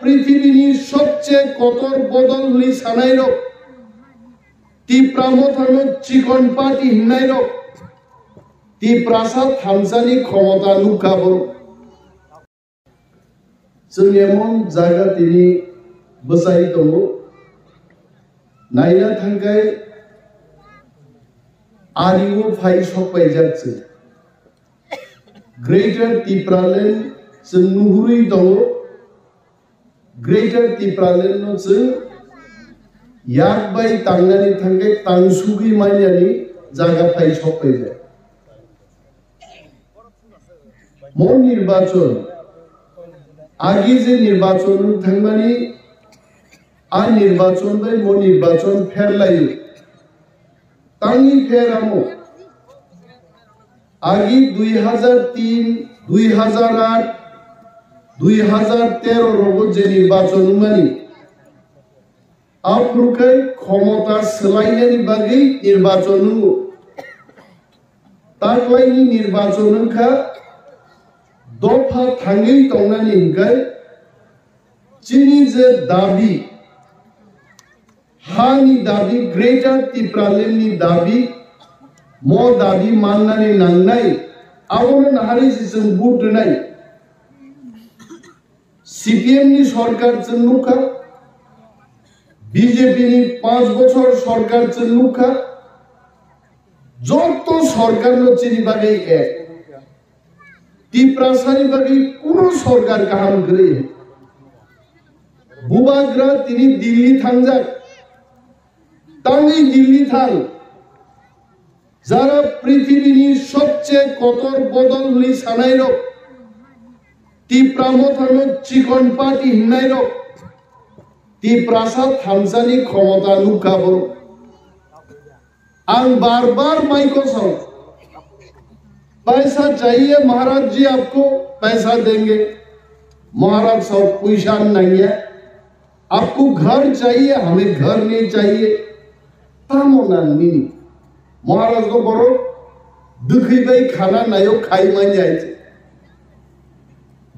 পৃথিবীর সবচেয়ে কতর বদল নি সানাইর তি প্রামথানক চিকন পাটি হিনাইর তি প্রাসাদ থামসানি ক্ষমতা লুকাবর जों एमन जायगा তিনি বসাই দङ নাইনা থাকায় আরিও ফাই সপাই যাচ্ছে। গ্রেটার টিপ্রালেন जों नुहुरै greater ti pralen no chu yak bai tangani thangke tangsugi maiani jaga pai shopai le মো নির্বাচন আগে যে নির্বাচন থাকবানি আর নির্বাচন বাই মো নির্বাচন ফেরলাই তাঙ্গি ফের আমো আগে দুই হাজার তিন দুই হাজার আট দুই হাজার তেরো রোগ যে নির্বাচন মানি আফ্রিকায় ক্ষমতা সোলাইনানি বাগै নির্বাচন তাকলাইনি নির্বাচন খা দফা থাঙै दंनानै हिंखाय जोंनि जे दाबि हानि दाबि ग्रेटार टिप्रालेन्डनि दाबि म दाबि माननानै नांनाय आवनो नाहारि जों बुट ની સરકાર বিজেপি নি পাঁচ বছর সরকার চলুকা যত সরকার চিনিবাগে এক টিপ্রাসারিবাগে কোন সরকার কাহাম করে ভুবাগ্রা তিনি দিল্লি থাংজাক তাঙ্গি দিল্লি থান, যারা পৃথিবীর সবচেয়ে কতর বদল সানাইরক তি প্রামথানো চিকন পাটি হিনাইর তি প্রাসাদ থামসানি ক্ষমতা নুকাবর आं बार बार माइको साउंड पैसा चाहिए महाराज जी आपको पैसा देंगे महाराज सब पैसा नहीं है आपको घर चाहिए हमें घर नहीं चाहिए तामोना मिनी महाराज को बड़ो दुखी भाई खाना नायो खाई मान जाए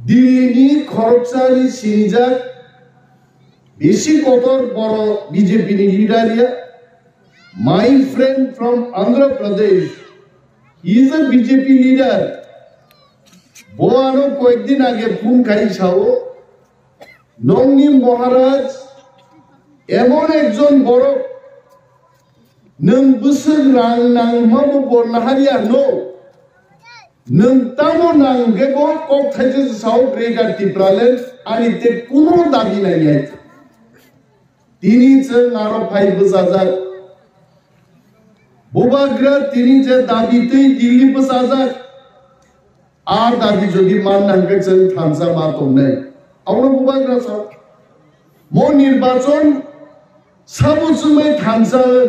দিল্লিনি খরচারি সিনজাক বেশি কতর বড় BJP লিডারিয়া। My friend from Andhra Pradesh he is a BJP leader বোয়ানো কয়েকদিন আগে ফোন খাইছাও নঙ্গি মহারাজ, এমন একজন বড়। নং বসুর রাং নাং মাবো বর্ণাহারিয়া নো। নং তামো নাং গেগো কক থাইছে সাও গ্রেটার টিপ্রালেন আর ইতে কোনো দাবি নাই আছে তিনি जों আরও ফাইভ হাজার বুবাগ্রা তিনি যে দাবিতেই দিল্লি বসাজাক আর দাবি যদি মান নাঙ্গে जों থানসা মা তংনাই আউনো বুবাগ্রা সাব মো নির্বাচন সাবুসুমাই থানসান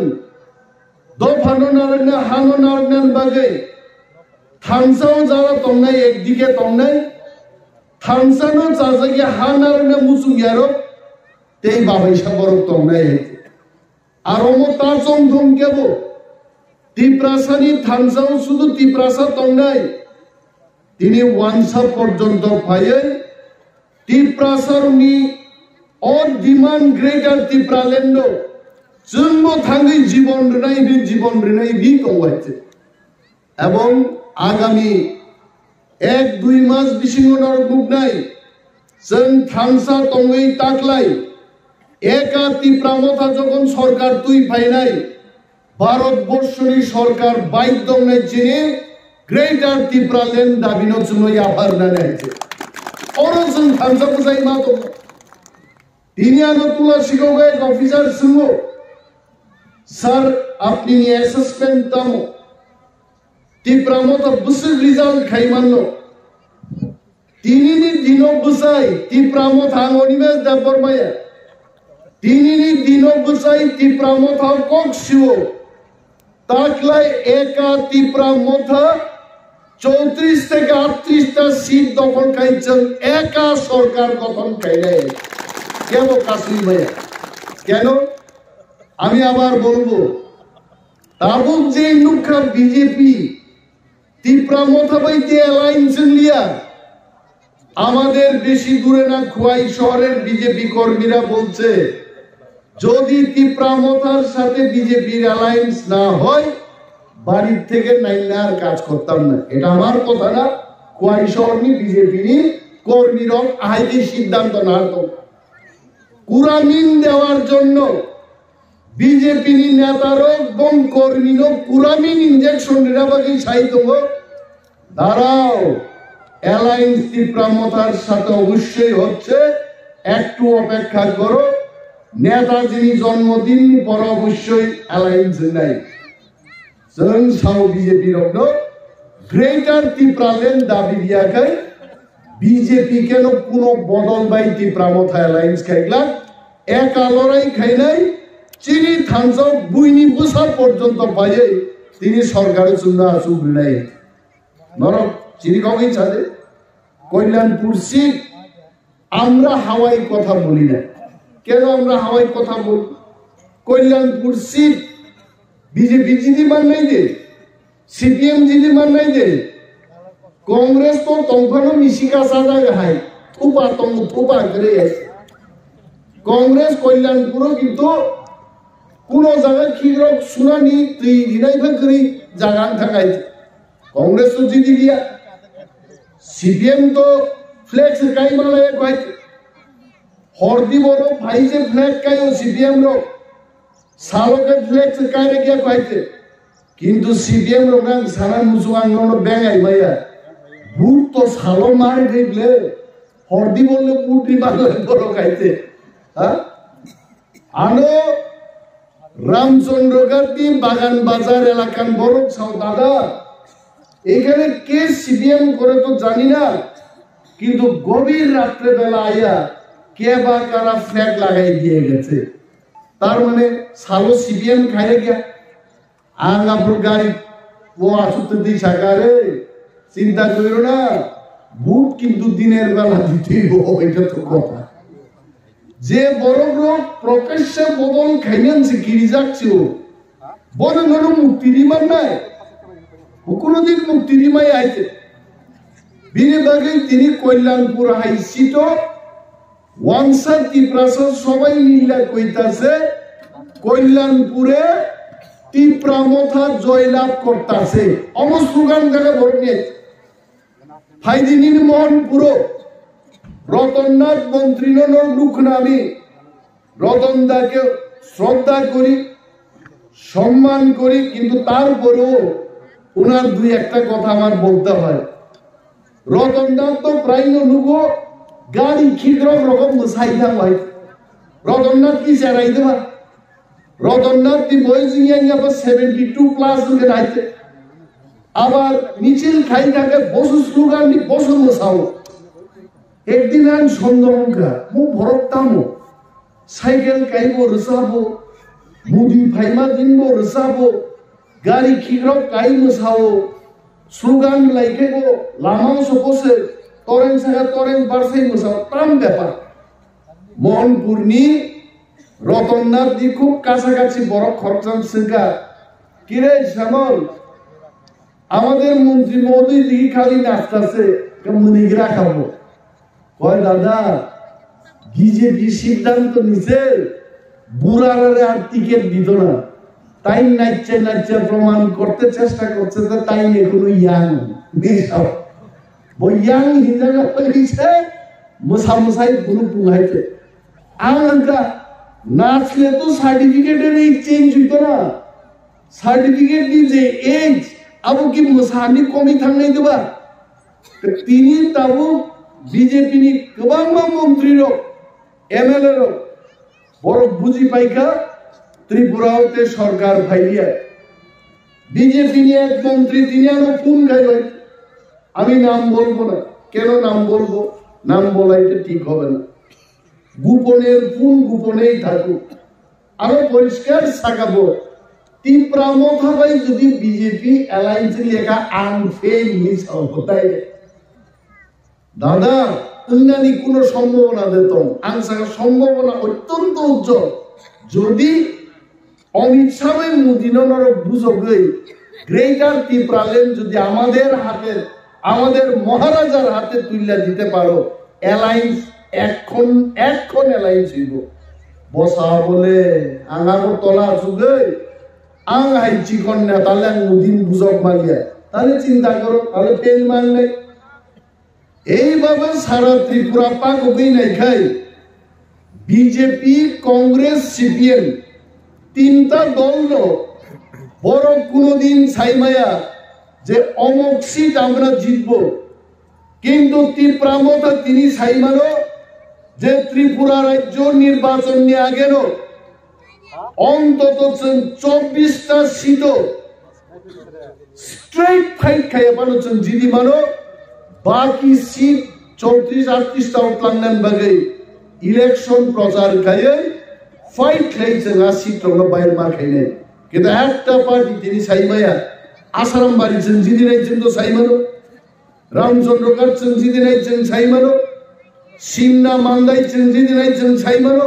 দফানো নারনে হানো নারনেন বাগে থানসাও যারা তংনাই একদিকে তংনাই থানসানো চাজাগে হা নারনে মুসুং ইয়ারো, তেই বাবাইসা বড় তংনাই আর অমো তার চংধম কেবো তিপ্রাসানি থানসাও শুধু তিপ্রাসা তংনাই তিনি ওয়ানসা পর্যন্ত ফাইয়ে তিপ্রাসারনি অর ডিমান্ড গ্রেটার তিপ্রালেন্ড। জন্ম থাঙ্গি জীবন রেনাই জীবন রেনাই ভি কমাইছে এবং আগামী এক, দুই মাস বিশিঙ্গনার বুগনাই যেন ফ্রান্সা তঙ্গই তাকলাই একা তীব্রামতা যখন সরকার তুই পাই নাই ভারতবর্ষরই সরকার বাইক দমনের চিনে গ্রেটার ত্রিপুরা লেন দাবিনোর জন্য আভার দাঁড়াইছে অরজন থামসা বুঝাই মা তো তিনি আগে তুলা শিক্ষক অফিসার শুনব। স্যার, আপনি অ্যাসেসমেন্ট দামো। Tinini dino busai ti pramot hang onimes da bormaya tinini dino busai ti pramot hang kok shiwo তাকলাই একা তিপ্রা মথা চৌত্রিশ থেকে আটত্রিশটা সিট দখল খাইছেন একা সরকার গঠন খাইলে কেন কাশ্মীর ভাইয়া কেন আমি আবার বলব তাবুক যে নুখা বিজেপি তিপ্রা মথা বাইতে অ্যালায়েন্স লিয়া আমাদের বেশি দূরে না খুয়াই শহরের বিজেপি কর্মীরা বলছে, যদি তিপ্রামতার সাথে বিজেপির অ্যালায়েন্স না হয়, বাড়ির থেকে নাইলে আর কাজ করতাম না। এটা আমার কথা না, খোয়াই শহর নি বিজেপি নি কর্মীর আইনি সিদ্ধান্ত না তো কুরামিন দেওয়ার জন্য বিজেপি নেতারও বম কর্মীরও কুরামিন ইঞ্জেকশন নিরাপদে সাহিত্য দাঁড়াও অ্যালায়েন্স তীব্রামতার সাথে অবশ্যই হচ্ছে, একটু অপেক্ষা করো। নেতা যিনি জন্মদিন পর অবশ্যই অ্যালায়েন্স নাই। চরণ সাহু বিজেপির অন্য গ্রেটার তীব্রালেন দাবি দিয়াকায় বিজেপি কেন কোন বদল বাই তীব্রামতা অ্যালায়েন্স খাইলাম। খাই নাই। চিনি থানসাও বুইনি বছর পর্যন্ত পাইয়ে তিনি সরকারের জন্য আসুক নাই নরক চিনি কমই ছাড়ে কল্যাণপুর সিট আমরা হাওয়াই কথা বলি না। কেন আমরা হাওয়াই কথা বলি? কল্যাণপুর সিট বিজেপি জিদি মান নাই দে, সিপিএম জিদি মান নাই দে, কংগ্রেস তো তখনও মিশিকা সাজা হাই থুপা তং থুপা করে কংগ্রেস কল্যাণপুরও কিন্তু কোন জায়গায় খিরক শুনানি, তুই দিনাই করি, জাগান থাকাইছে। কংগ্রেস তো জিতি গিয়া। সিপিএম তো ফ্লেক্স কাই মালায় কয়েছে হরদি বড় ভাই যে ফ্লেক্স কাইও সিপিএম র। সালকে ফ্লেক্স কাইরে গিয়া কয়েছে কিন্তু সিপিএম র গাং সারা মুসুয়াং নো বেঙ্গাই ভাইয়া। বুট তো সালো মারি দেখলে হরদি বললে বুটি বাংলা বড় খাইতে হ্যাঁ? আনো রামচন্দ্র গান্ধী বাগান বাজার এলাকার বড় সাও দাদা এখানে কে সিপিএম করে তো জানি না, কিন্তু গভীর রাত্রে বেলা আইয়া কে বা কারা ফ্ল্যাগ লাগাই দিয়ে গেছে। তার মানে সালো সিপিএম খাইয়ে গিয়া। আঙ্গাপুর গাড়ি ও আসতে দিই সাকারে চিন্তা করিও না বুট কিন্তু দিনের বেলা দিতেই এটা তো কথা। যে বড় লোক প্রকাশ্যে বদল খাইয়ানছে গিরি যাচ্ছে ও বড় বড় মুক্তির ইমান নাই। কোনোদিন মুক্তির ইমাই আইছে। তিনি কল্যাণপুর হাই সিট ওয়ানসা ত্রিপ্রাসা সবাই মিল্লা কইতাছে, কল্যাণপুরে তীব্রামথা জয়লাভ করতেছে। অমস্তুগান জায়গা ভোট নিয়েছে ফাইদিনীর মোহন পুরো রতননাথ মন্ত্রী লুক নামি রতন দাকে শ্রদ্ধা করি, সম্মান করি, কিন্তু তারপরেও ওনার দুই একটা কথা আমার বলতে হয়। রতনদার তো প্রায় নুগো গাড়ি ক্ষিদ্র রকম সাইতাম ভাই রতননাথ কি চেরাই দেবা? রতননাথ দি বয়স আবার সেভেন্টি টু প্লাস নাইতে। আবার মিছিল খাই থাকে বসু স্লোগান দি বসু মশাও একদিন আন সন্দেহঙ্কা মু ভরতামো সাইকেল কাইব রসাবো, মুদি ফাইমা দিনবো রসাবো, গাড়ি খিগ্র কাই মশাও স্লোগান লাইকে গো লামাও সপোসে, তরেন সাগা তরেন বারসাই মশাও তাম ব্যাপার। মোহনপুরনি রতননাথ দি খুব কাছাকাছি বড় খরচান সিংকা কিরে শ্যামল, আমাদের মন্ত্রী মহোদয় দিকে খালি নাচতেছে মুনিগরা খাব। কয় দাদা বিজেপি সিদ্ধান্ত নিছে বুড়ারে আর টিকিট দিত না। তাই নাচছে নাচছে প্রমাণ করতে চেষ্টা করছে যে তাই এখনও ইয়াং বিশাল ইয়াং হিজাগা হইছে মশা মশাই কোনো পুঙাইছে আঙ্কা নাচলে তো সার্টিফিকেটের এই চেঞ্জ হইতো না। সার্টিফিকেট দিয়েছে এজ আবু কি মশানি কমি থাকনাই দেবা তিনি তাবু বিজেপি বিজেপিনি ગોબાંગમાં મંત્રીરો એમએલએરો বড় বুঝি পাইকা ত্রিপুরাতে সরকার ভাইয়া বিজেপি নিয়ে এক মন্ত্রী তিনি আরও কোন আমি নাম বলব না। কেন নাম বলব? নাম বলাইতে ঠিক হবে না। গোপনের কোন গোপনেই থাকুক। আরও পরিষ্কার থাকাবো তীব্রা মথাবাই যদি বিজেপি অ্যালায়েন্স লেখা আনফেল মিস দাদা অন্যান্য কোন সম্ভাবনা দিত আনসার সম্ভাবনা অত্যন্ত উজ্জ্বল। যদি অমিত শাহের মুদিনর বুঝবে গ্রেটার ত্রিপুরালেন যদি আমাদের হাতে আমাদের মহারাজার হাতে তুইলা দিতে পারো অ্যালায়েন্স এখন এখন অ্যালায়েন্স হইব। বসা বলে আঙার তলা চুগে আং হাইছি কন্যা তাহলে মুদিন বুঝক মালিয়া। তাহলে চিন্তা করো তাহলে ফেল মান নেই। এইভাবে সারা ত্রিপুরা পাক নাই খাই। বিজেপি, কংগ্রেস, সিপিএম তিনটা দল বড় কোনোদিন ছাইমায়া যে অমক সিট আমরা জিতব। কিন্তু তীব্রামত তিনি ছাইমানো যে ত্রিপুরা রাজ্য নির্বাচন নিয়ে আগেন অন্তত চব্বিশটা সিট স্ট্রেট ফাইট খাইয়ে পানোছেন জিদি মানো। বাকি সিট চৌত্রিশ আটত্রিশটা উঠলাম বাগে ইলেকশন প্রচার খাইয়ে ফাইট খাইছেন আর সিট বাইর মা খাইলে কিন্তু একটা পার্টি তিনি সাইমায়া আসারাম বাড়িছেন জিদি নাইছেন তো সাইমানো রামচন্দ্র কাটছেন জিদি নাইছেন সাইমানো সিমনা মান্দাইছেন জিদি নাইছেন সাইমানো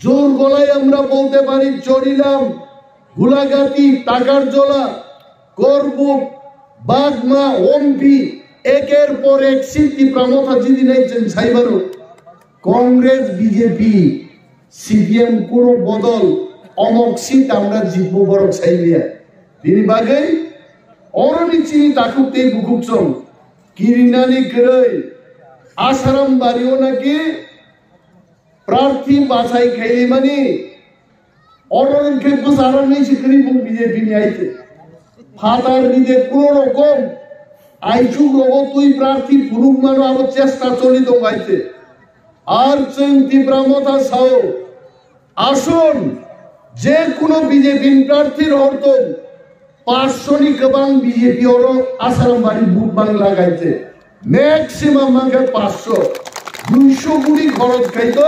জোর গলায় আমরা বলতে পারি চড়িলাম গুলাগাতি টাকার জলা, করবুক, বাগমা, ওমপি একের পর এক সিদ্ধি প্রামথা জিদি নাইছেন সাইমানো কংগ্রেস, বিজেপি, সিপিএম, কোন বদল, অমক সিট আমরা জিতবো বড় চাইলিয়া তিনি বাগে অরণি চিনি তাকুতে বুকুকচম কিরিনানি করে আসারাম বাড়িও নাকি, প্রার্থী বাছাই খাইলি মানে অরণ খেপু সারান নেই বিজেপি নিয়ে নিতে কোন রকম আইচুক রব তুই প্রার্থী ফুরুক মানো আবার চেষ্টা চলিত গাইতে আর চেন তীব্রামতা সাও আসুন, যে কোনো বিজেপি প্রার্থীর হরত পাঁচশোনি কেবাং বিজেপি ওর আসারাম বাড়ি বুট বাংলা গাইতে। ম্যাক্সিমাম মাকে পাঁচশো। দুইশো কোটি খরচ খাইত,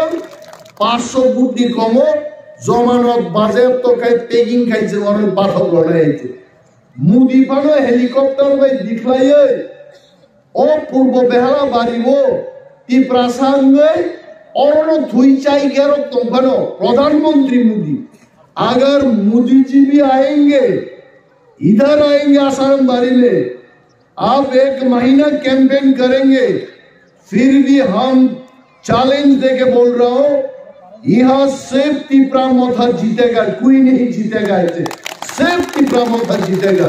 পাঁচশো কোটি কম জমানত বাজেয়াপ্ত খাই পেকিং খাইছে, অনেক পাঠক লড়াইছে মুদি পানো হেলিকপ্টার বাই দিখলাই ও পূর্ব বেহালা বাড়িব ती प्रसंग और धुई चाई गेरो तुम्हारो प्रधानमंत्री मोदी अगर मोदी जी भी आएंगे इधर आएंगे आसाराम बारी में आप एक महीना कैंपेन करेंगे फिर भी हम चैलेंज देके बोल रहा हूं यहाँ सिर्फ तिपरा मोथा जीतेगा कोई नहीं जीतेगा ऐसे सिर्फ़ तिपरा मोथा जीतेगा।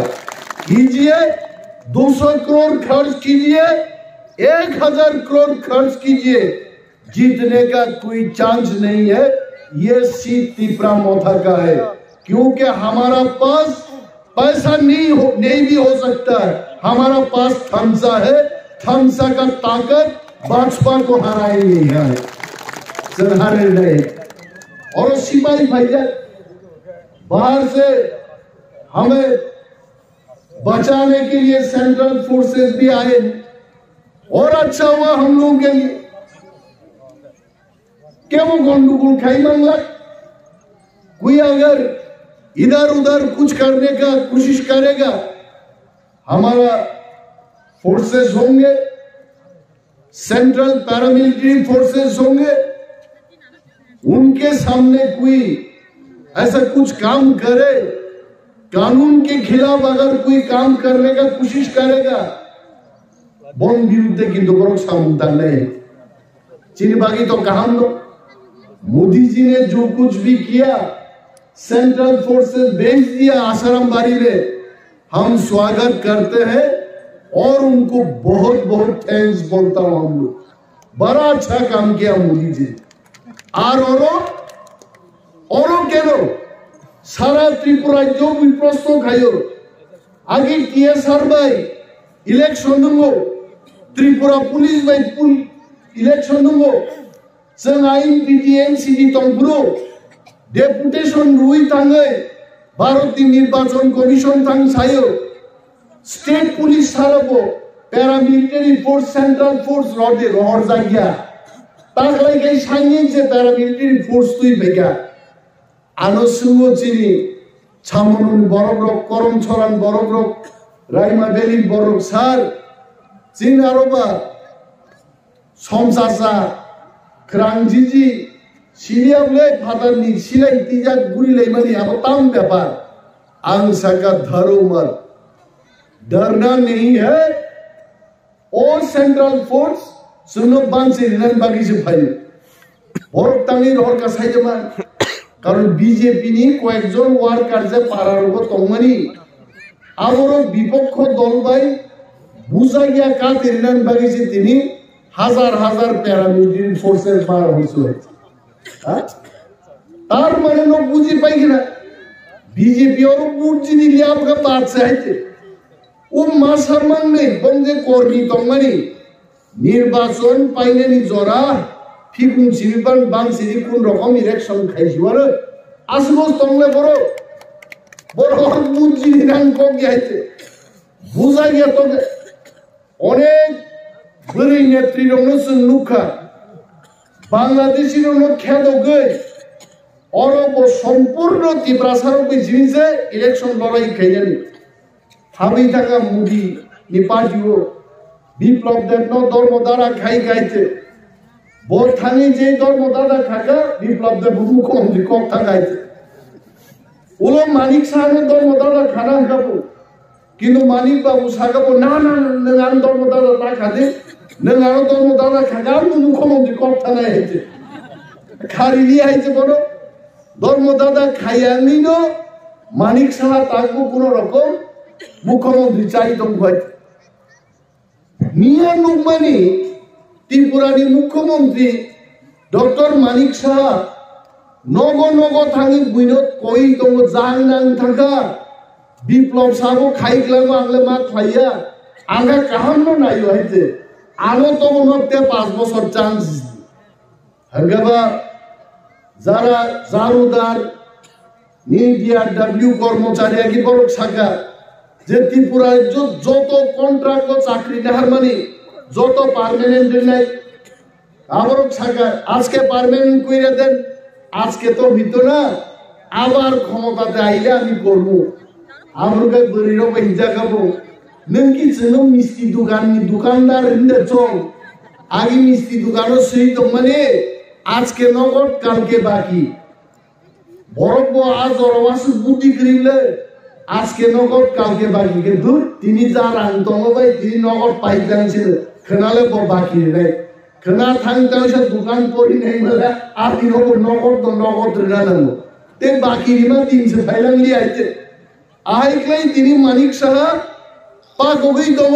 कीजिए 200 करोड़ खर्च कीजिए, एक हज़ार करोड़ खर्च कीजिए। जीतने का कोई चांस नहीं है, ये सीट तिपरा मोथा का है। क्योंकि हमारा पास पैसा नहीं हो, नहीं भी हो सकता है। हमारा पास थमसा है, थमसा का ताकत भाजपा को हराएँगे है। सर, हारे और सिपाही भैया, बाहर से हमें बचाने के लिए सेंट्रल फोर्सेस भी आए और अच्छा हुआ हम लोगों के लिए। क्यों गंडगोल खाई बांग्ला? कोई अगर इधर उधर कुछ करने का कोशिश करेगा, हमारा फोर्सेस होंगे सेंट्रल पैरामिलिट्री फोर्सेस होंगे, उनके सामने कोई ऐसा कुछ काम करे कानून के खिलाफ अगर कोई काम करने का कोशिश करेगा बम विरुद्ध কিন্তু বড় क्षमता नहीं चीन बागी तो कहा हम लोग मोदी जी ने जो कुछ भी किया सेंट्रल फोर्सेस भेज दिया आसाराम बारी में हम स्वागत करते हैं और उनको बहुत बहुत थैंक्स बोलता हूं हम लोग बड़ा अच्छा काम किया मोदी जी আর ওরো ওরো কেন সারা ত্রিপুরা जो भी प्रश्न खाइयो আগে টিএসআর ভাই ইলেকশন দঙ্গো ত্রিপুরা পুলিশ ভাই পুল ইলেকশন দঙ্গো जों आइन पिटिएन सिडि तंफ्रु डेपुटेशन रुई थाङै भारतनि निर्वाचन कमिशन थां सायो स्टेट पुलिस सारबो पैरामिलिटारी फोर्स सेंट्रल फोर्स रडे रहर जागिया तागलाई गई साइने जे पैरामिलिटारी फोर्स तुई बेगा আনসুঙ্গ চিনি ছামনুন বরব্রক করম ছড়ান বরব্রক রাইমা বেলিন বরক সার চিন আরবা সমসাসা ক্রাংজিজি সিলিয়াবলে ফাদারনি সিলাই তিজাক গুড়ি লাইমানি আমার তাম ব্যাপার आंसा का धरोमर डरना नहीं है और सेंट्रल फोर्स सुनो बांसे रिनन बागी से फाइल और तंगी रोड का साइज मान কারণ বিজেপি নি কয়েকজন ওয়ার্কার যে পাড়ার উপর তংমানি। আবারও বিপক্ষ দল ভাই বুঝা গিয়া কাতে রিনান বাগিছে তিনি, হাজার হাজার প্যারামিলিটারি ফোর্সের পার হয়েছিল হ্যাঁ? তার মানে লোক বুঝি পাই কিনা? বিজেপি ওর বুঝি দিলে আপনার বাড়ছে হাইতে ও মাসার মান নেই বন্ধে কর্মী তংমানি, নির্বাচন পাইলেনি জরা ফিকুন সিরিবান বান সিরি কোন রকম ইলেকশন খাইছি আরে আসব তংলে বড়। বড় বুঝি দিনান কক গিয়াইতে বুঝা গিয়া তোকে। অনেক বড়ই নেত্রী রং নুখা। বাংলাদেশি রং খেদ গই। অরব সম্পূর্ণ তীব্রাসারক জিনিসে ইলেকশন লড়াই খাইলেনি হাবি থাকা মুদি নিপাটিও বিপ্লব দেব ধর্ম দ্বারা খাই খাইছে। বোরখানি যে ধর্মদাদা খাকা বিপ্লবদের বুকু কম কম থাকাইছে ওলো মানিক সাহেবের ধর্মদাদা খারাপ খাব কিন্তু মানিক বাবু সাগাবো না না নান ধর্মদাদা না খাদে নান ধর্মদাদা খাকা আমি মুখ্যমন্ত্রী কর্তা থানায় হয়েছে খারি নিয়ে আইছে বড় ধর্মদাদা খাইয়া নিন মানিক সাহা তাকবো কোন রকম মুখ্যমন্ত্রী চাই তো নিয়ে নুকমানি ত্রিপুরানি মুখ্যমন্ত্রী ডক্টর মানিক সাহা নগ নগ থাঙি বুইনত কই দङ জাং নাং থাকা বিপ্লব সাবো খাইগ্লাম আংলে মা খাইয়া। আঙ্গা কাহান্ন নাই হইতে আনো তো মনতে পাঁচ বছর চান্স হাঙ্গাবা যারা জারুদার মিডিয়া ডাব্লিউ কর্মচারী কি বড় শাখা, যে ত্রিপুরায় যত কন্ট্রাক্ট চাকরি নেহার মানে যত পার্মানেন্ট নাই আবার শাখা আজকে পার্মানেন্ট কইরা দেন, আজকে তো হইত না, আবার ক্ষমতাতে আইলে আমি করব। আমরা বলির হিজা খাব। নों কি চেনো মিষ্টি দোকাননি দোকানদার হিন্দে চল। আগে মিষ্টি দোকানও সেই তো মানে আজকে নগদ, কালকে বাকি। বরফ আজ অরমাসে বুটি করিলে আজকে নগদ, কালকে বাকি। কিন্তু তিনি যা রান্তঙ্গ ভাই তিনি নগদ ছিল। খেনালে বাকি নাই। খেনা থাকতাম সে দোকান করি নাই মেলা আর তিন নগদ নগদ রেনা নামো তে বাকি রিমা তিনশো ফাইলাম লিয়ে আইতে আইকলাই তিনি মানিক সাহা পাকই দেব।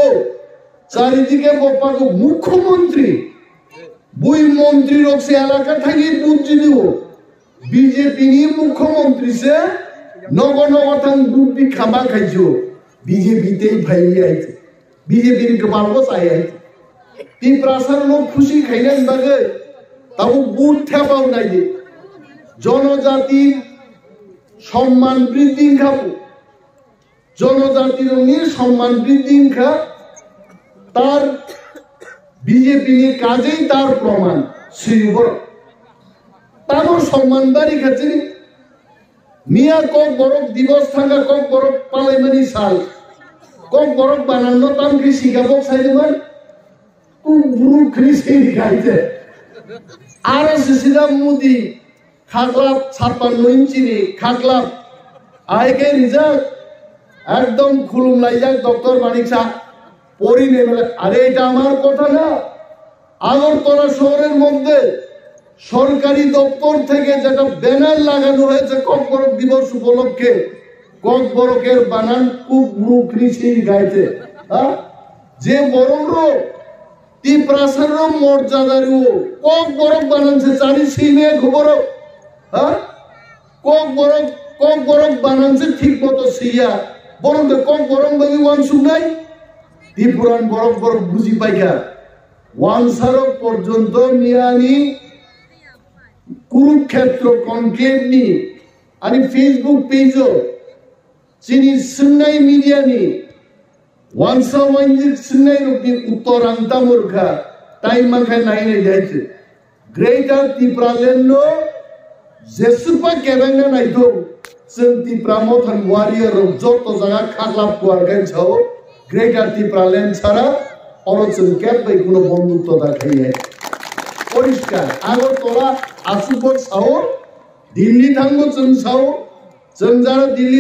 চারিদিকে পাক মুখ্যমন্ত্রী। বুই মন্ত্রী রক্সে এলাকা থাকি বুঝি দিব। বিজেপি নি মুখ্যমন্ত্রী সে নগ নগ থাং বুদ্ধি খাবা খাইছো। বিজেপিতেই ভাইলি আইছে। বিজেপির গোপালও চাই আইছে। প্রাসার লোক খুশি খাইলেন বাগে তাও বুট ঠেপাও নাই জনজাতির সম্মান বৃদ্ধি খাব। জনজাতির সম্মান বৃদ্ধি খা। তার বিজেপি কাজেই তার প্রমাণ উপর তারও সম্মান বাড়ি খাচ্ছে মিয়া কক বরফ দিবস থাকা কক বরফ পালাইমানি সাল। কক বরফ বানানো তামকে শিখাবো সাইজমান বুড়ো খ্রিস্টি খাইছে আর শ্রীরাম মোদী খাকলাপ ছাপ্পান্ন ইঞ্চিনি খাকলাপ আইকে রিজাল্ট একদম খুলুম লাইজাক ডক্টর মানিক শাহ পড়ি নেবে আরে এটা আমার কথা না আগরতলা শহরের মধ্যে সরকারি দপ্তর থেকে যেটা ব্যানার লাগানো হয়েছে ককবরক দিবস উপলক্ষে ককবরকের বানান খুব মুখ নিচির গাইতে? যে તીપરાસરનો મોરજાદારીઓ કોક બરોક બાનન છે ચારી સીને ઘોબરો હા કોક બરોક કોક બરોક બાનન છે ઠીક মতো সিয়া বরং কোক গরম বাগি ওয়ান শুনাই ত্রিপুরান বরফ বরফ বুঝি পাইকা ওয়ান সারক পর্যন্ত নিয়ানি কুরুক্ষেত্র কনক্লেভ নি। আর ফেসবুক পেজও চিনি সুন্নাই মিডিয়া নিয়ে उत्तर मर्खा टाइम ग्रेटार तिप्रालेन्ड नेसङ्गो जुन तिप्रामीहरू जोजाखाइ ग्रेटार तिप्रालेन्ड सारा बन्दुटे परिस्कार आउली दिल्ली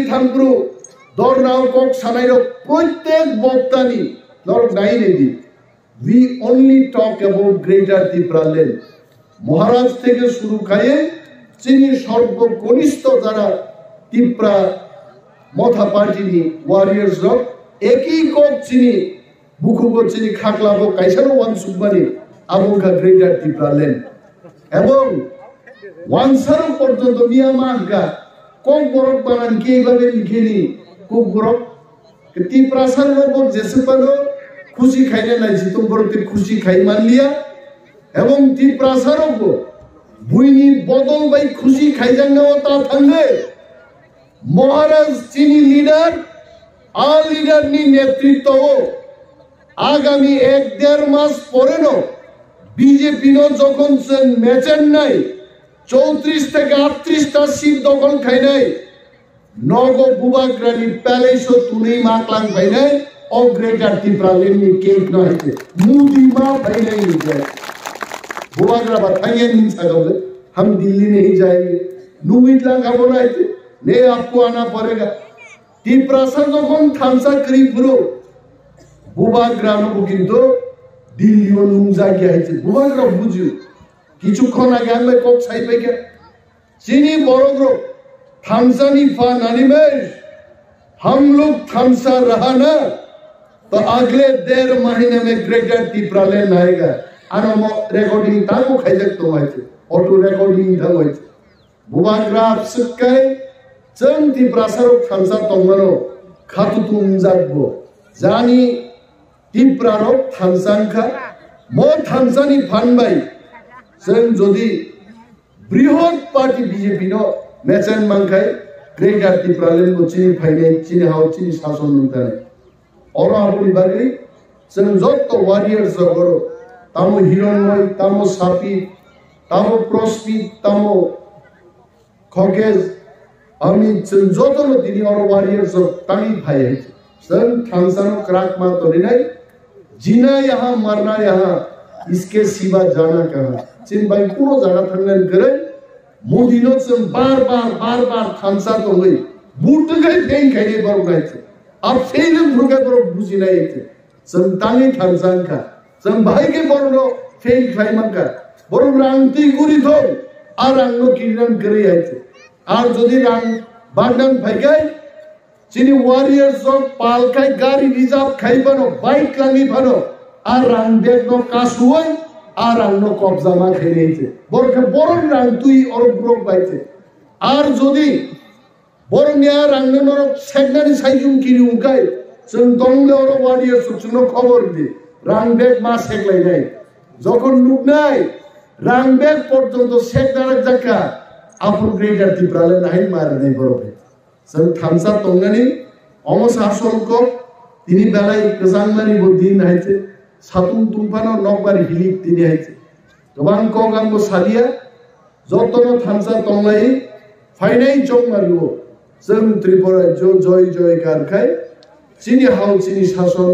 প্রত্যেক বক্তানি ধর নাই নেদি we only talk about greater Tipraland. মহারাজ থেকে শুরু খায়ে চিনি সর্বকনিষ্ঠ যারা তিপ্রা মথা পার্টিনি ওয়ারিয়ার্স রক একই কক চিনি বুকুকো চিনি খাকলাবো কাইসানো ওয়ান সুব্বানি আবঙ্কা গ্রেটার তিপ্রালেন এবং ওয়ানসারো পর্যন্ত মিয়ামাহগা কক বরক বানান কে এইভাবে লিখেনি কুক বরক তিপ্রাসার রকম যেসে পালো খুশি খাইলে নাই, জিতম বরতে খুশি খাই মানলিয়া এবং তিপ্রাসার বুইনি বদল বাই খুশি খাইজাঙ্গাও তা থাকলে মহারাজ চিনি লিডার আর লিডারনি নেতৃত্ব আগামী এক দেড় মাস পরে নো বিজেপি নো যখন ম্যাচের নাই, চৌত্রিশ থেকে আটত্রিশটা সিট দখল খাই নাই नगो बुबाग्रानि प्यालेसो तुनै माग्लांबायलै अग्रेगार तिप्रालेनि केकना हेते मुदिमा भैलै निजाय बुबाग्रा बताइए नहीं सकोगे हम दिल्ली नहीं जाएँगे। नूइटला का बोला है ले आपको आना पड़ेगा। तिप्रासन को कौन थामसा करीब ब्रो? बुबा बुबाग्रानो को किंतु दिल्ली और नुंजा गया है बुबाग्रा बुझियो। किचुक्षण आगे हमें कोक साइड पे क्या? चीनी बड़ो ग्रो থামসানি ফা নানিমেশ हम लोग थमसा रहा ना तो अगले डेढ़ महीने में ग्रेटर टिप्रालेन आएगा ano mo recording tago khaijak to mai che auto recording da mai che buban graph sukai chang ti prasaro khamsa tongmano khatu tum jagbo jani ti praro thamsangkha mo thamsani phanbai जों যদি বৃহৎ party BJP ন मेचन मंगाए grey जाति प्रालेन बोची फाइने चीन how चीन शासन नुता ने और आप भी बगे सन जो तो वारियर्स जगरो तामो हिरोन मई तामो सापी, तामो प्रोस्पी, तामो खोगेज अमी जो तो लो दिनी और वारियर्स जो तानी भाई है। सन थांसानो क्राक मार तो नहीं नहीं। जीना यहाँ, मरना यहाँ। इसके सिवा जाना कहाँ। चिन भाई पूरो थंगन करें। मोदिनो जों बार बार बार बार थांसा तो गई बूट गई फें खाइने बर गई अब फें भुरगे बर बुझिनाय जों तानि थांसांखा जों भाइगे बरनो फें खाइमांखा বরং রাংতি গুরি ধর আর রাঙ্গ কিরান করে আইছে আর যদি রাং বাগনান ফাইকাই চিনি ওয়ারিয়ার্স অফ পালকাই গাড়ি রিজার্ভ খাইবানো বাইক লাঙ্গি ফানো আর রাং বেগ নো কাসুয়াই আর অন্য কবজা না খেয়ে বরকে বরং রাং তুই অরব পাইছে। আর যদি বরং ইয়া রাঙ্গে নরক সেকনারি সাইজুম কিরি উকাই চুন দংলে অর ওয়াড়িয়ে সুচুন খবর দি। রাং বেগ মা সেকলাই নাই। যখন লুক নাই রাং বেগ পর্যন্ত সেকনারের জাকা আপুর গ্রেটার তিপ্রালে নাই মারে নাই বরফে চুন থামসা তঙ্গানি, অমসা আসল কর, তিনি বেলায় কজাংমানি বুদ্ধি নাইছে। सातुं तुंफानो नकबारि हिलिक তিনি हायचे गोबां कग आंबो सालिया যতনো थामसा तंगाय फाइनाय जं मारियो जों त्रिपुरा जय जय जयकार खाय চিনি হাও চিনি শাসন